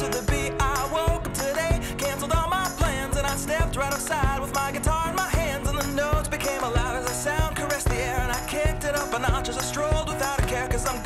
to the beat. I woke up today, canceled all my plans, and I stepped right outside with my guitar in my hands. And the notes became alive as the sound caressed the air, and I kicked it up a notch as I strolled without a care, cause I'm